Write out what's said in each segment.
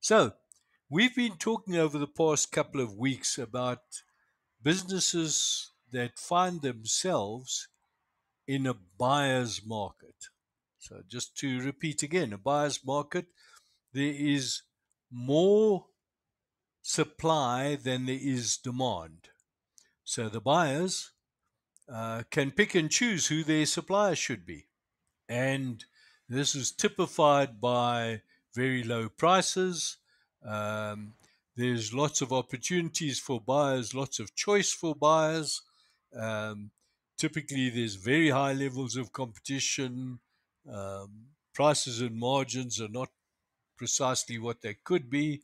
So, we've been talking over the past couple of weeks about businesses that find themselves in a buyer's market. So, just to repeat again, a buyer's market, there is more supply than there is demand. So, the buyers uh, can pick and choose who their supplier should be. And this is typified by very low prices. Um, there's lots of opportunities for buyers, lots of choice for buyers. Um, typically, there's very high levels of competition. Um, prices and margins are not precisely what they could be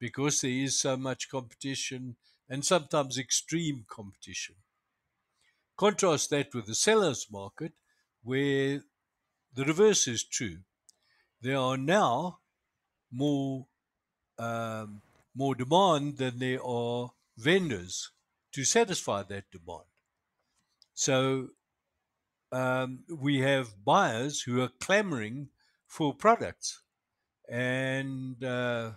because there is so much competition and sometimes extreme competition. Contrast that with the seller's market, where the reverse is true. There are now more um, more demand than there are vendors to satisfy that demand. So um, we have buyers who are clamoring for products and uh,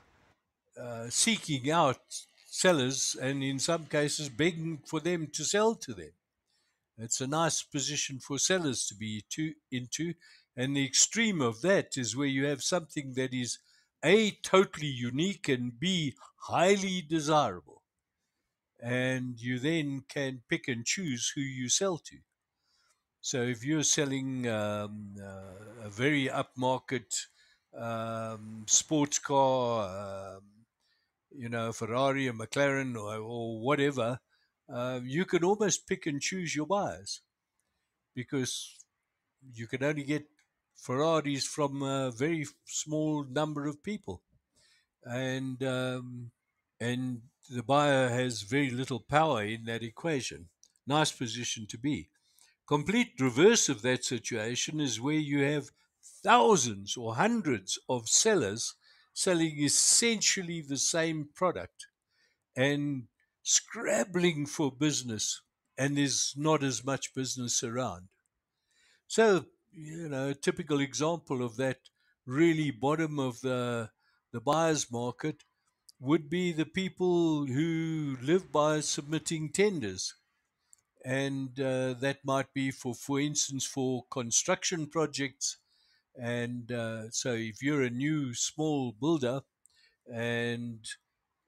uh, seeking out sellers, and in some cases begging for them to sell to them. It's a nice position for sellers to be to, into. And the extreme of that is where you have something that is A, totally unique, and B, highly desirable. And you then can pick and choose who you sell to. So if you're selling um, uh, a very upmarket um, sports car, um, you know, Ferrari, a McLaren, or, or whatever, uh, you can almost pick and choose your buyers because you can only get Ferraris from a very small number of people, and um, and the buyer has very little power in that equation. Nice position to be. Complete reverse of that situation is where you have thousands or hundreds of sellers selling essentially the same product and scrabbling for business, and there's not as much business around. So, you know, a typical example of that really bottom of the the buyer's market would be the people who live by submitting tenders. And uh, that might be for, for instance, for construction projects. And uh, so if you're a new small builder and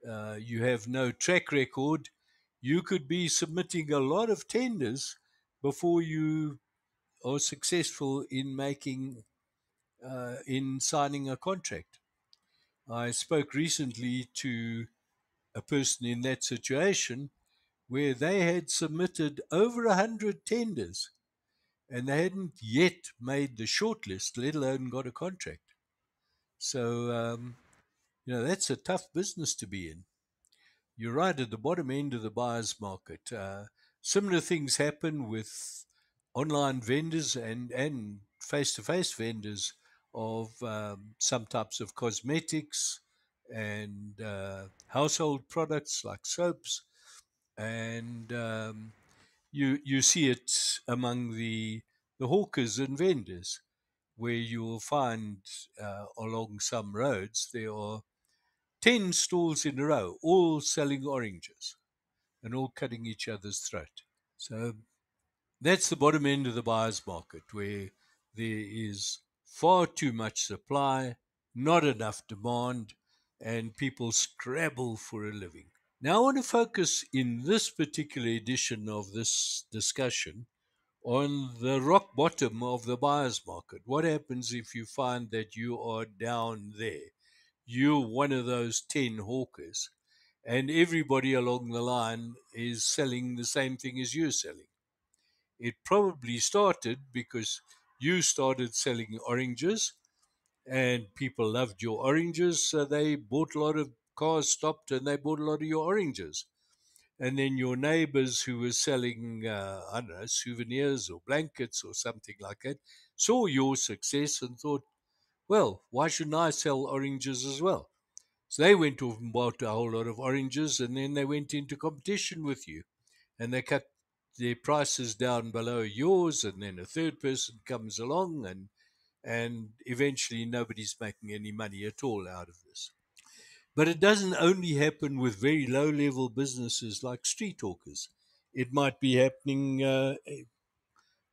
uh, you have no track record, you could be submitting a lot of tenders before you are successful in making uh, in signing a contract. I spoke recently to a person in that situation where they had submitted over a hundred tenders and they hadn't yet made the shortlist, let alone got a contract. So um, you know, that's a tough business to be in. You're right at the bottom end of the buyer's market. Uh, similar things happen with online vendors and, and face-to-face vendors of um, some types of cosmetics and uh, household products like soaps, and um, you you see it among the the hawkers and vendors, where you will find uh, along some roads there are 10 stalls in a row, all selling oranges and all cutting each other's throat. So that's the bottom end of the buyer's market where there is far too much supply, not enough demand, and people scrabble for a living. Now, I want to focus in this particular edition of this discussion on the rock bottom of the buyer's market. What happens if you find that you are down there? you're one of those 10 hawkers and everybody along the line is selling the same thing as you're selling. It probably started because you started selling oranges and people loved your oranges, so they bought a lot of cars stopped and they bought a lot of your oranges. And then your neighbors who were selling, uh, I don't know, souvenirs or blankets or something like that, saw your success and thought, well, why shouldn't I sell oranges as well? So they went off and bought a whole lot of oranges, and then they went into competition with you, and they cut their prices down below yours, and then a third person comes along, and and eventually nobody's making any money at all out of this. But it doesn't only happen with very low level businesses like street hawkers. It might be happening uh,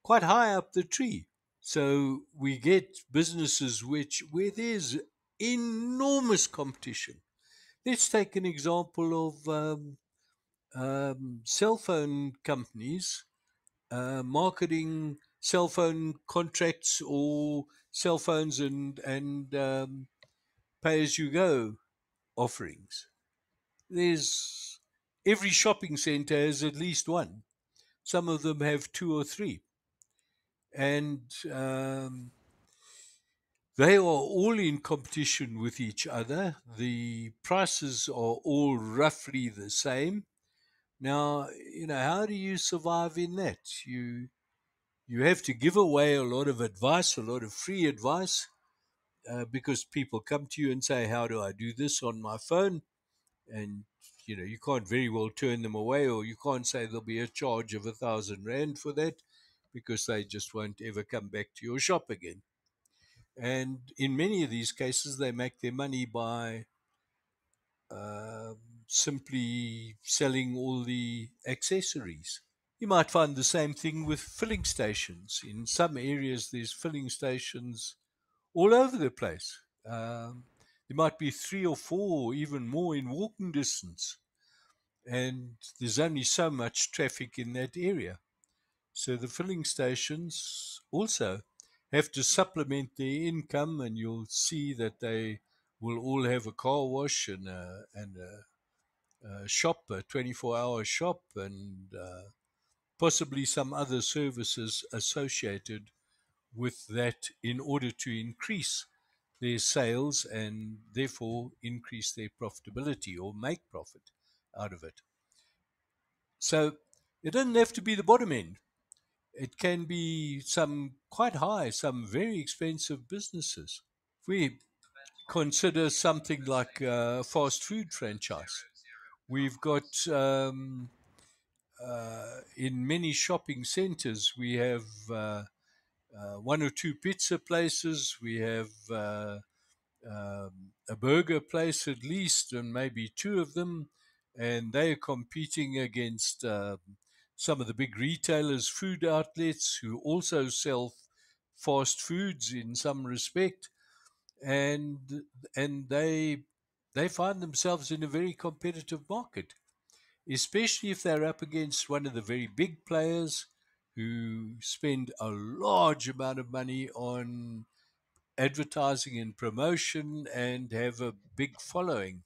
quite high up the tree. So we get businesses which where there's enormous competition. Let's take an example of um, um, cell phone companies uh, marketing cell phone contracts or cell phones and and um, pay as you go offerings. There's every shopping center has at least one. Some of them have two or three, and um, they are all in competition with each other. The prices are all roughly the same. Now, you know, how do you survive in that? You you have to give away a lot of advice, a lot of free advice, uh, because people come to you and say, "How do I do this on my phone?" And you know, you can't very well turn them away, or you can't say there'll be a charge of a thousand rand for that, because they just won't ever come back to your shop again. And in many of these cases, they make their money by simply selling all the accessories. You might find the same thing with filling stations. In some areas, there's filling stations all over the place. Um, there might be three or four, or even more in walking distance. And there's only so much traffic in that area. So the filling stations also have to supplement their income, and you'll see that they will all have a car wash and a, and a, shop, a 24 hour shop, and uh, possibly some other services associated with that in order to increase their sales and therefore increase their profitability or make profit out of it. So it doesn't have to be the bottom end. It can be some quite high, some very expensive businesses. If we consider something like a fast food franchise, we've got um, uh, in many shopping centers, we have uh, uh, one or two pizza places, we have uh, um, a burger place at least, and maybe two of them, and they are competing against um, some of the big retailers, food outlets who also sell fast foods in some respect, and and they they find themselves in a very competitive market especially if they're up against one of the very big players who spend a large amount of money on advertising and promotion and have a big following.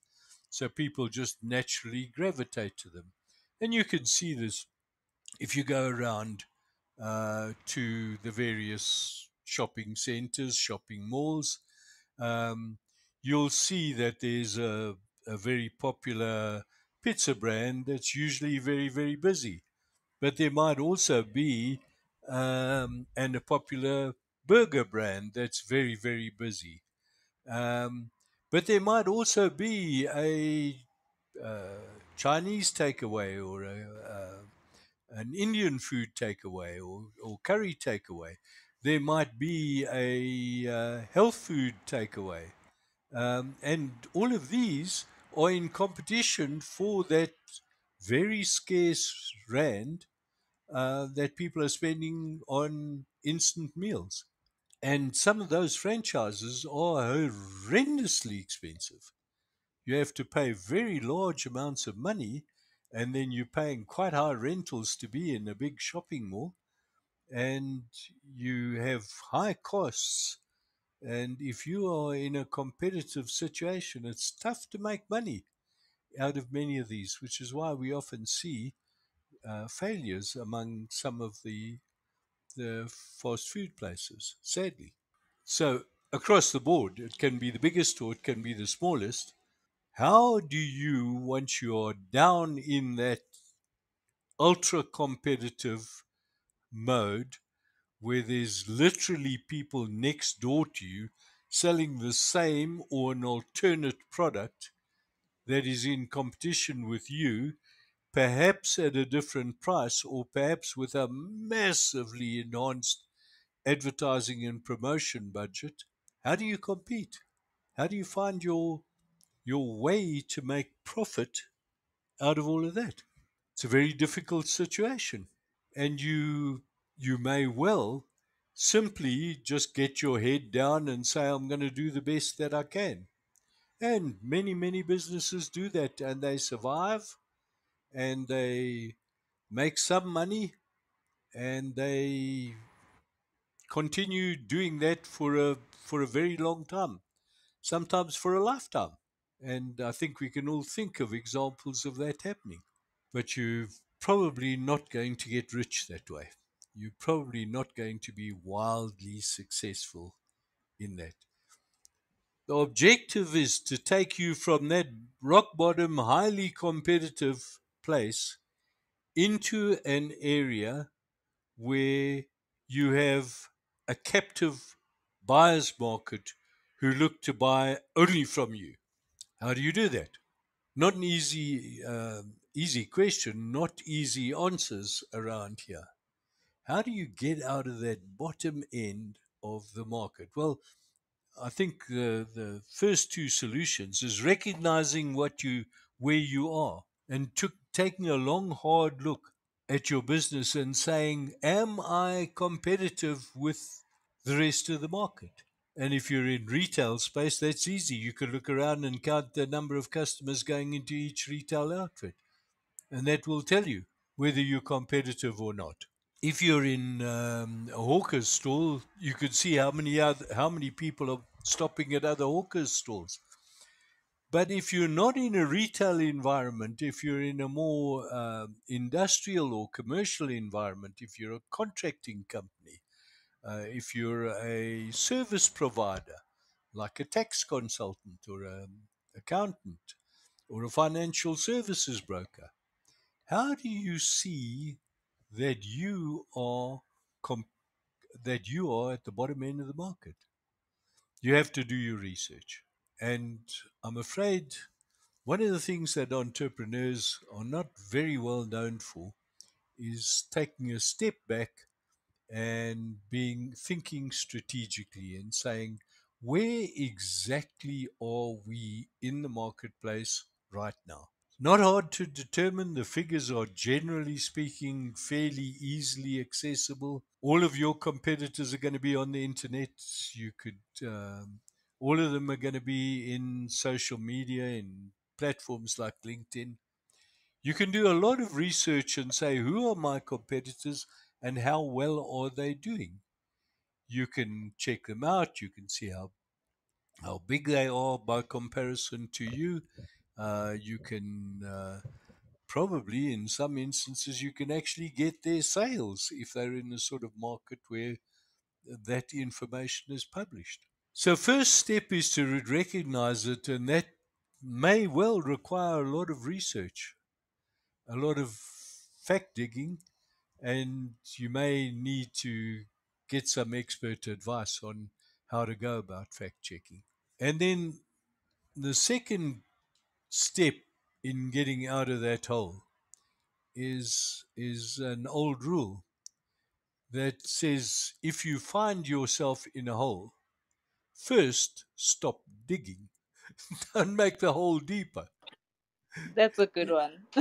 So people just naturally gravitate to them. And you can see this if you go around uh, to the various shopping centers, shopping malls. Um, you'll see that there's a, a very popular pizza brand that's usually very, very busy. But there might also be um, and a popular burger brand that's very, very busy. Um, but there might also be a uh, Chinese takeaway or a, uh, an Indian food takeaway or, or curry takeaway. There might be a uh, health food takeaway. Um, and all of these are in competition for that very scarce rand uh, that people are spending on instant meals. And some of those franchises are horrendously expensive. You have to pay very large amounts of money, and then you're paying quite high rentals to be in a big shopping mall, and you have high costs and if you are in a competitive situation, it's tough to make money out of many of these, which is why we often see uh, failures among some of the the fast food places, sadly. So across the board, it can be the biggest or it can be the smallest. How do you, once you're down in that ultra competitive mode, where there's literally people next door to you selling the same or an alternate product that is in competition with you, perhaps at a different price or perhaps with a massively enhanced advertising and promotion budget, how do you compete? How do you find your your way to make profit out of all of that. It's a very difficult situation. And you you may well simply just get your head down and say, I'm going to do the best that I can. And many, many businesses do that and they survive and they make some money and they continue doing that for a for a very long time, sometimes for a lifetime. And I think we can all think of examples of that happening. But you're probably not going to get rich that way. You're probably not going to be wildly successful in that. The objective is to take you from that rock bottom, highly competitive place into an area where you have a captive buyer's market who look to buy only from you. How do you do that? Not an easy, uh, easy question, not easy answers around here. How do you get out of that bottom end of the market? Well, I think the, the first two solutions is recognizing what you where you are and took, taking a long hard look at your business and saying, Am I competitive with the rest of the market? And if you're in retail space, that's easy. You can look around and count the number of customers going into each retail outfit. And that will tell you whether you're competitive or not. If you're in um, a hawker's stall, you can see how many other, how many people are stopping at other hawker's stalls. But if you're not in a retail environment, if you're in a more uh, industrial or commercial environment, if you're a contracting company, uh, if you're a service provider, like a tax consultant or an accountant or a financial services broker, how do you see that you are comp- that you are at the bottom end of the market? You have to do your research. And I'm afraid one of the things that entrepreneurs are not very well known for is taking a step back and being thinking strategically and saying where exactly are we in the marketplace right now not hard to determine the figures are generally speaking fairly easily accessible all of your competitors are going to be on the internet you could um, all of them are going to be in social media in platforms like LinkedIn. You can do a lot of research and say, who are my competitors and how well are they doing? You can check them out. You can see how how big they are by comparison to you. Uh, you can uh, probably, in some instances, you can actually get their sales if they're in a sort of market where that information is published. So, first step is to recognize it, and that may well require a lot of research, a lot of fact digging, and you may need to get some expert advice on how to go about fact checking. And then the second step in getting out of that hole is is an old rule that says if you find yourself in a hole First, stop digging. Don't make the hole deeper. That's a good one.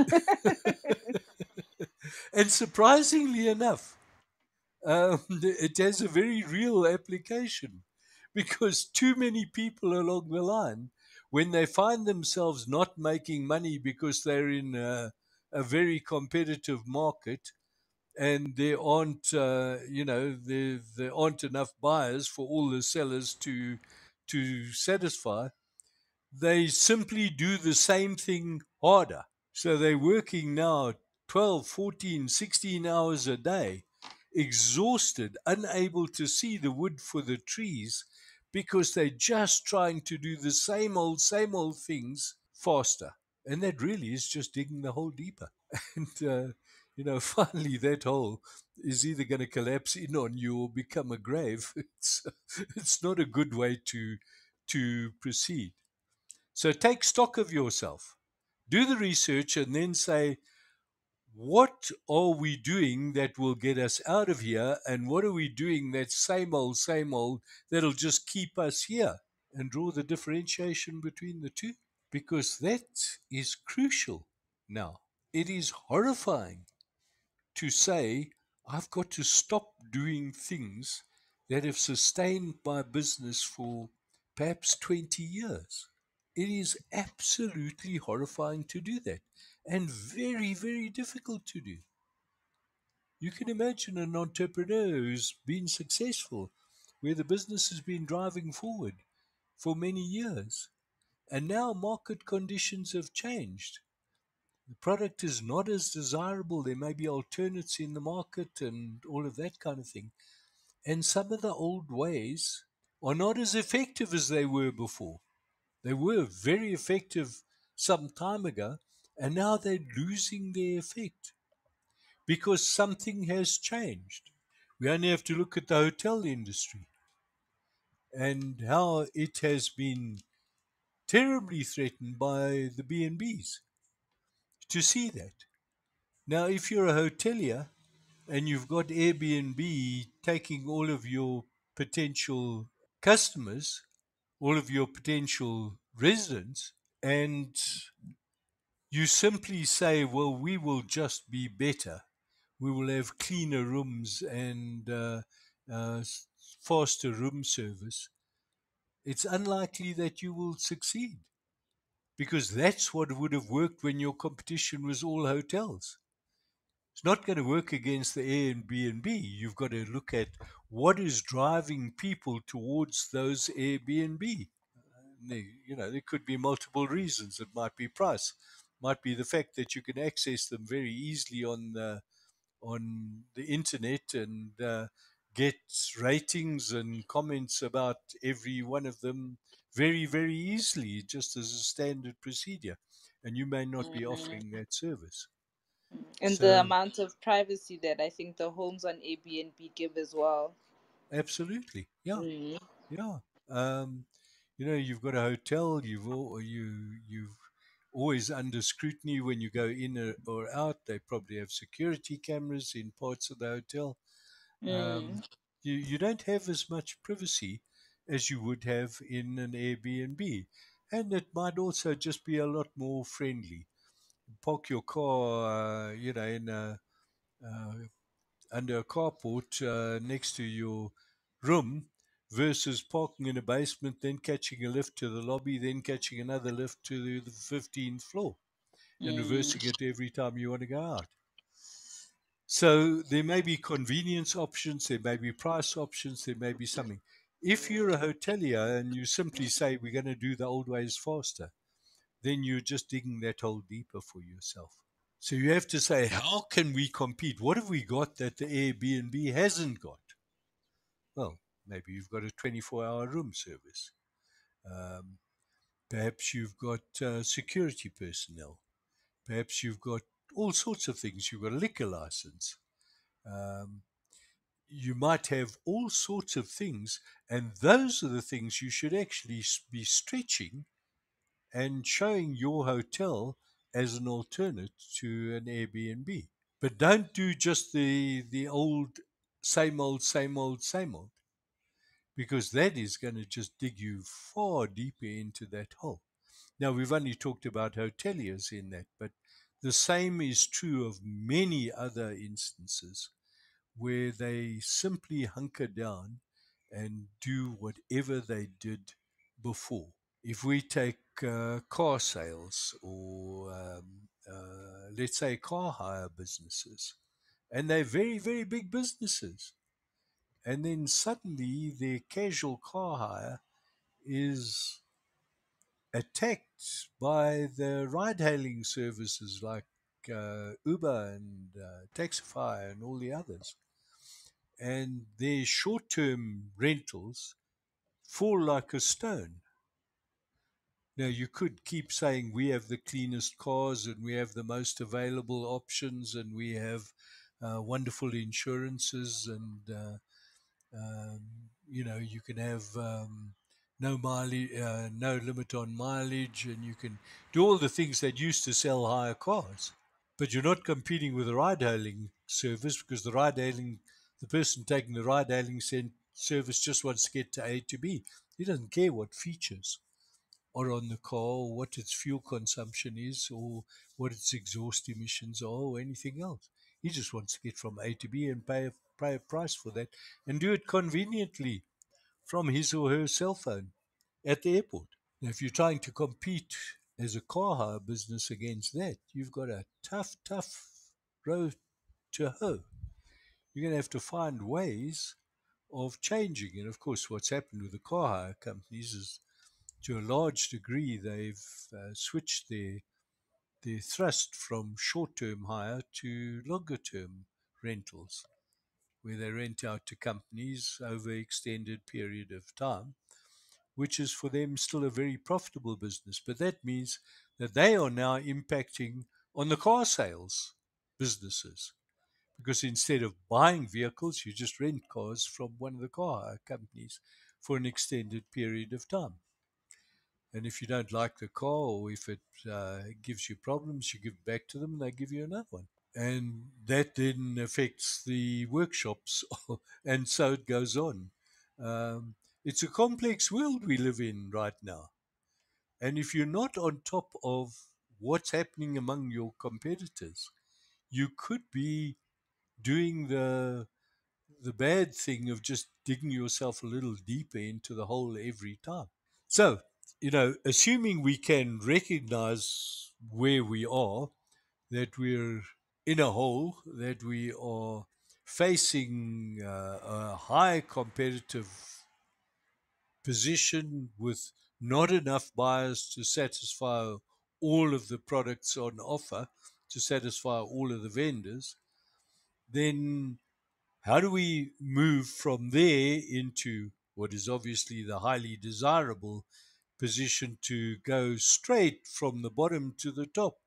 and surprisingly enough, um, it has a very real application because too many people along the line, when they find themselves not making money because they're in a, a very competitive market, and there aren't uh, you know there there aren't enough buyers for all the sellers to to satisfy they simply do the same thing harder. So they're working now 12 14 16 hours a day exhausted unable to see the wood for the trees because they're just trying to do the same old same old things faster and that really is just digging the hole deeper and uh, you know, finally that hole is either going to collapse in on you or become a grave. It's it's not a good way to to proceed. So take stock of yourself, do the research, and then say, what are we doing that will get us out of here, and what are we doing that same old, same old that'll just keep us here, and draw the differentiation between the two. because that is crucial now. It is horrifying to say, I've got to stop doing things that have sustained my business for perhaps 20 years. It is absolutely horrifying to do that and very, very difficult to do. You can imagine an entrepreneur who's been successful, where the business has been driving forward for many years. And now market conditions have changed. The product is not as desirable. There may be alternates in the market and all of that kind of thing. And some of the old ways are not as effective as they were before. They were very effective some time ago, and now they're losing their effect because something has changed. We only have to look at the hotel industry and how it has been terribly threatened by the B&Bs to see that. Now, if you're a hotelier and you've got Airbnb taking all of your potential customers, all of your potential residents, and you simply say, well, we will just be better. We will have cleaner rooms and uh, uh, faster room service. It's unlikely that you will succeed because that's what would have worked when your competition was all hotels. It's not going to work against the Airbnb. You've got to look at what is driving people towards those Airbnb. You know, there could be multiple reasons. It might be price, might be the fact that you can access them very easily on the, on the internet and uh, get ratings and comments about every one of them very, very easily, just as a standard procedure. And you may not be Mhm. offering that service. And So- the amount of privacy that I think the homes on Airbnb give as well. Absolutely. Yeah. Mm. Yeah. Um, you know, you've got a hotel, you've all, you, you've always under scrutiny when you go in or, or out. They probably have security cameras in parts of the hotel. Um, Mm. you, you don't have as much privacy as you would have in an Airbnb. And it might also just be a lot more friendly. Park your car, uh, you know, in a, uh, under a carport uh, next to your room versus parking in a basement, then catching a lift to the lobby, then catching another lift to the 15th floor and Mm. reversing it every time you want to go out. So there may be convenience options, there may be price options, there may be something. If you're a hotelier and you simply say we're going to do the old ways faster, then you're just digging that hole deeper for yourself. So you have to say, how can we compete? What have we got that the Airbnb hasn't got? Well, maybe you've got a 24 hour room service. Um, perhaps you've got uh, security personnel. Perhaps you've got all sorts of things. You've got a liquor license. Um, you might have all sorts of things, and those are the things you should actually be stretching and showing your hotel as an alternate to an Airbnb. But don't do just the the old same old same old same old because that is going to just dig you far deeper into that hole. Now we've only talked about hoteliers in that, but the same is true of many other instances where they simply hunker down and do whatever they did before. If we take uh, car sales or um, uh, let's say car hire businesses, and they're very, very big businesses, and then suddenly their casual car hire is attacked by the ride hailing services like uh, Uber and uh, Taxify and all the others. And their short term rentals fall like a stone. Now, you could keep saying we have the cleanest cars and we have the most available options and we have uh, wonderful insurances and, uh, um, you know, you can have um, no mileage, uh, no limit on mileage, and you can do all the things that used to sell hire cars. But you're not competing with a ride hailing service because the ride hailing, the person taking the ride hailing service just wants to get to A to B. He doesn't care what features. are on the car, or what its fuel consumption is, or what its exhaust emissions are, or anything else. He just wants to get from A to B and pay a, pay a price for that and do it conveniently from his or her cell phone at the airport. Now, if you're trying to compete as a car hire business against that, you've got a tough, tough road to hoe. You're going to have to find ways of changing. And of course, what's happened with the car hire companies is to a large degree they've uh, switched their their thrust from short-term hire to longer-term rentals, where they rent out to companies over extended period of time, which is for them still a very profitable business. But that means that they are now impacting on the car sales businesses because instead of buying vehicles, you just rent cars from one of the car companies for an extended period of time. And if you don't like the car or if it uh, gives you problems, you give it back to them and they give you another one. And that then affects the workshops, and so it goes on. Um, it's a complex world we live in right now. And if you're not on top of what's happening among your competitors, you could be doing the the bad thing of just digging yourself a little deeper into the hole every time. So, you know, assuming we can recognize where we are, that we're in a hole, that we are facing uh, a high competitive position with not enough buyers to satisfy all of the products on offer, to satisfy all of the vendors, then how do we move from there into what is obviously the highly desirable position to go straight from the bottom to the top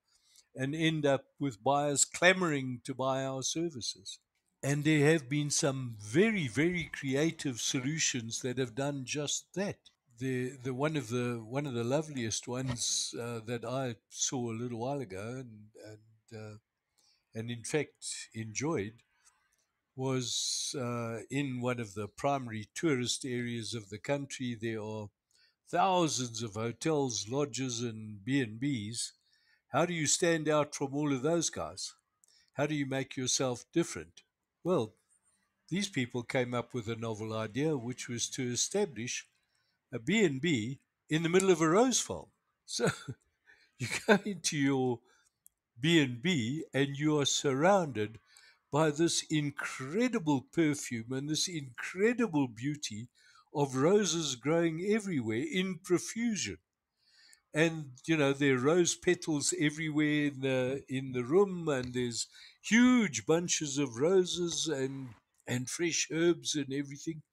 and end up with buyers clamoring to buy our services? And there have been some very, very creative solutions that have done just that. The, the one of the one of the loveliest ones uh, that I saw a little while ago and and uh, and in fact enjoyed was uh, in one of the primary tourist areas of the country. There are thousands of hotels, lodges, and B&Bs. How do you stand out from all of those guys? How do you make yourself different? Well, these people came up with a novel idea, which was to establish a B&B in the middle of a rose farm. So you go into your B&B and you are surrounded by this incredible perfume and this incredible beauty of roses growing everywhere in profusion. And you know there are rose petals everywhere in the in the room, and there's huge bunches of roses and and fresh herbs and everything.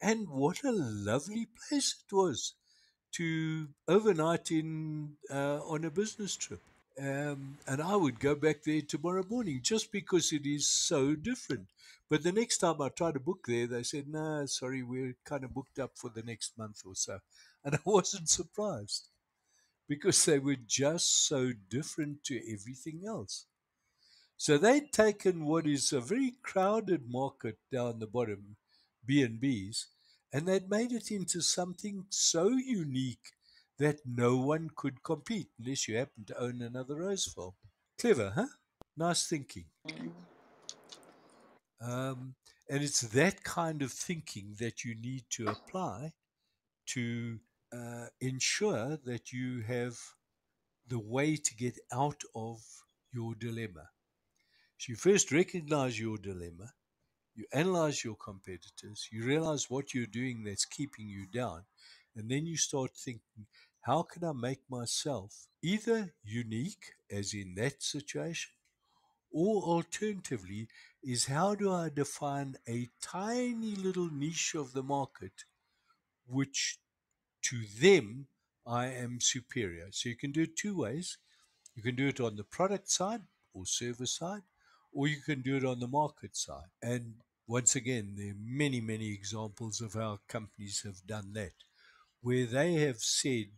And what a lovely place it was to overnight in uh, on a business trip. Um, and I would go back there tomorrow morning just because it is so different. But the next time I tried to book there, they said, no, sorry, we're kind of booked up for the next month or so. And I wasn't surprised because they were just so different to everything else. So they'd taken what is a very crowded market down the bottom, B&Bs, and they'd made it into something so unique that no one could compete unless you happen to own another rose farm. Clever, huh? Nice thinking. Um, and it's that kind of thinking that you need to apply to uh, ensure that you have the way to get out of your dilemma. So you first recognize your dilemma, you analyze your competitors, you realize what you're doing that's keeping you down, and then you start thinking, how can I make myself either unique, as in that situation, or alternatively, is how do I define a tiny little niche of the market which to them I am superior? So you can do it two ways. You can do it on the product side or service side, or you can do it on the market side. And once again, there are many, many examples of how companies have done that, where they have said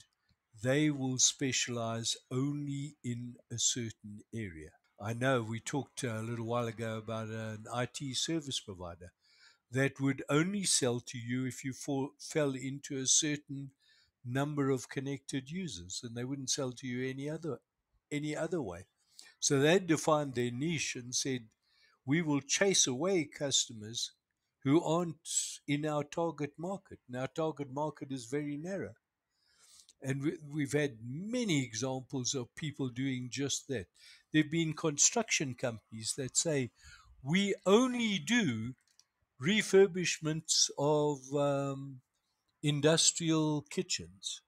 they will specialize only in a certain area. I know we talked a little while ago about an IT service provider that would only sell to you if you fall, fell into a certain number of connected users, and they wouldn't sell to you any other any other way. So they defined their niche and said, we will chase away customers who aren't in our target market. And our target market is very narrow. And we, we've had many examples of people doing just that. There have been construction companies that say, we only do refurbishments of um, industrial kitchens.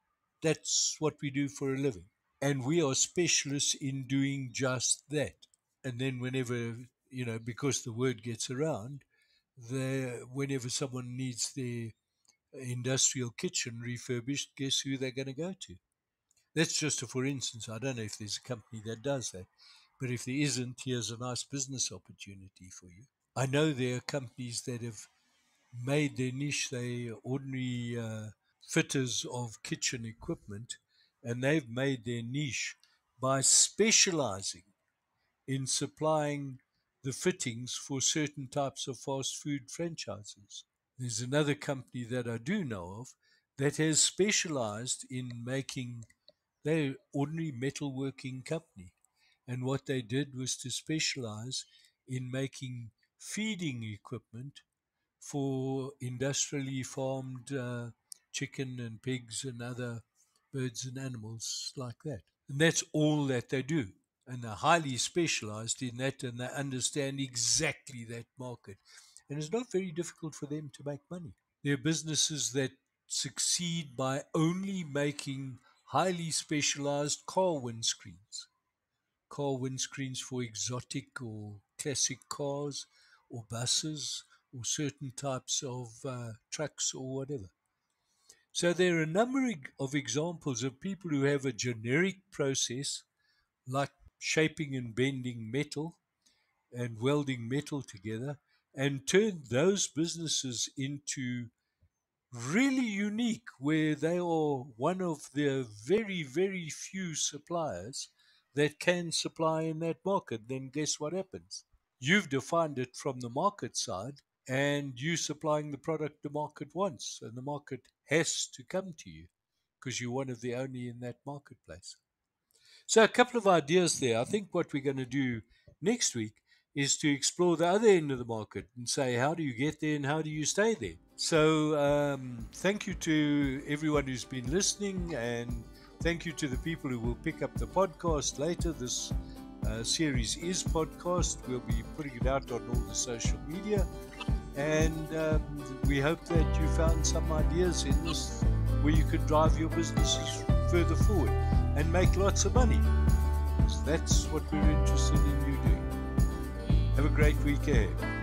That's what we do for a living. And we are specialists in doing just that. And then, whenever, you know, because the word gets around, the, whenever someone needs their industrial kitchen refurbished, guess who they're going to go to? That's just a for instance. I don't know if there's a company that does that. But if there isn't, here's a nice business opportunity for you. I know there are companies that have made their niche, they ordinary uh, fitters of kitchen equipment, and they've made their niche by specializing in supplying the fittings for certain types of fast food franchises. There's another company that I do know of that has specialized in making, they're ordinary metalworking company. And what they did was to specialize in making feeding equipment for industrially farmed uh, chicken and pigs and other birds and animals like that. And that's all that they do. And they're highly specialized in that and they understand exactly that market. And it's not very difficult for them to make money. There are businesses that succeed by only making highly specialized car windscreens. Car windscreens for exotic or classic cars or buses or certain types of uh, trucks or whatever. So there are a number of examples of people who have a generic process like shaping and bending metal and welding metal together and turn those businesses into really unique where they are one of the very, very few suppliers that can supply in that market. Then guess what happens? You've defined it from the market side and you supplying the product the market wants, and the market has to come to you because you're one of the only in that marketplace. So, a couple of ideas there. I think what we're going to do next week is to explore the other end of the market and say, how do you get there and how do you stay there? So, um, thank you to everyone who's been listening, and thank you to the people who will pick up the podcast later. This uh, series is podcast. We'll be putting it out on all the social media. And um, we hope that you found some ideas in this where you could drive your businesses further forward and make lots of money. So that's what we're interested in you doing. Have a great week ahead.